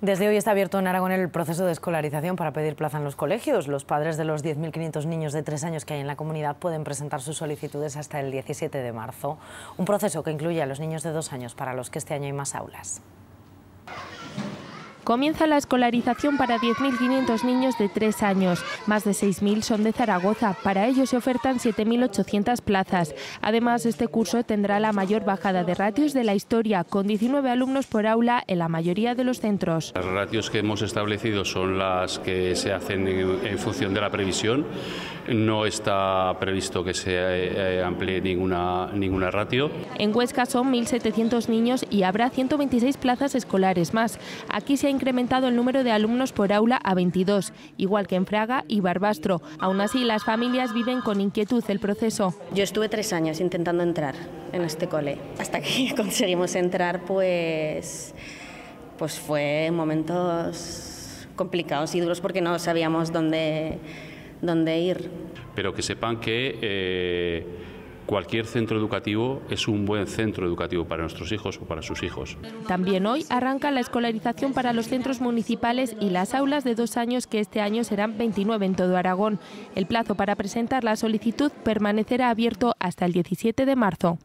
Desde hoy está abierto en Aragón el proceso de escolarización para pedir plaza en los colegios. Los padres de los 10.500 niños de tres años que hay en la comunidad pueden presentar sus solicitudes hasta el 17 de marzo. Un proceso que incluye a los niños de dos años para los que este año hay más aulas. Comienza la escolarización para 10.500 niños de 3 años. Más de 6.000 son de Zaragoza. Para ellos se ofertan 7.800 plazas. Además, este curso tendrá la mayor bajada de ratios de la historia, con 19 alumnos por aula en la mayoría de los centros. Las ratios que hemos establecido son las que se hacen en, función de la previsión. No está previsto que se eh, amplíe ninguna, ninguna ratio. En Huesca son 1.700 niños y habrá 126 plazas escolares más. Aquí se ha incrementado el número de alumnos por aula a 22, igual que en Fraga y Barbastro. Aún así, las familias viven con inquietud el proceso. Yo estuve tres años intentando entrar en este cole. Hasta que conseguimos entrar, pues, pues fue momentos complicados y duros porque no sabíamos dónde, dónde ir. Pero que sepan que... Eh, cualquier centro educativo es un buen centro educativo para nuestros hijos o para sus hijos. También hoy arranca la escolarización para los centros municipales y las aulas de dos años que este año serán 29 en todo Aragón. El plazo para presentar la solicitud permanecerá abierto hasta el 17 de marzo.